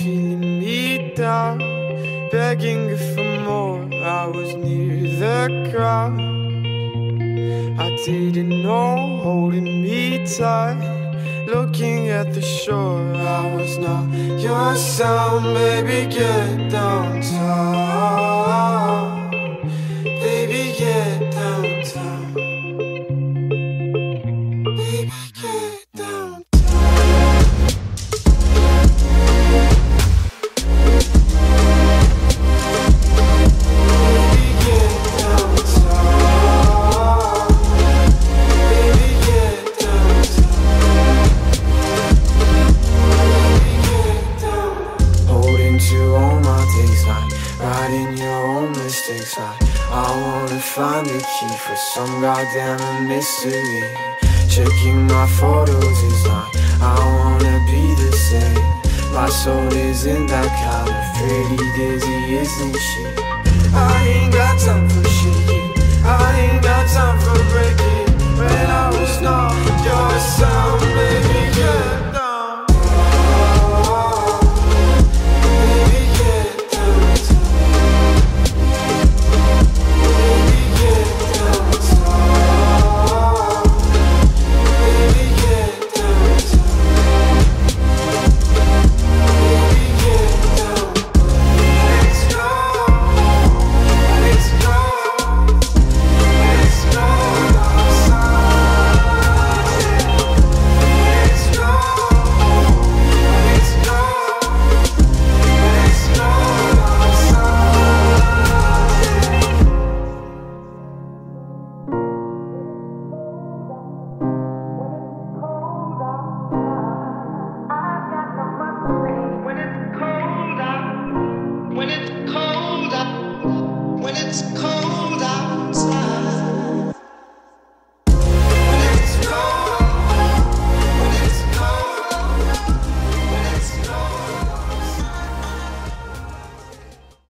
feeling me down, begging for more. I was near the ground. I didn't know holding me tight, looking at the shore. I was not your sound, baby. Get down. To all my days, like writing your own mistakes. Like I wanna find the key for some goddamn mystery. Checking my photos is like I wanna be the same. My soul isn't that kind of pretty dizzy, isn't she? Let's call.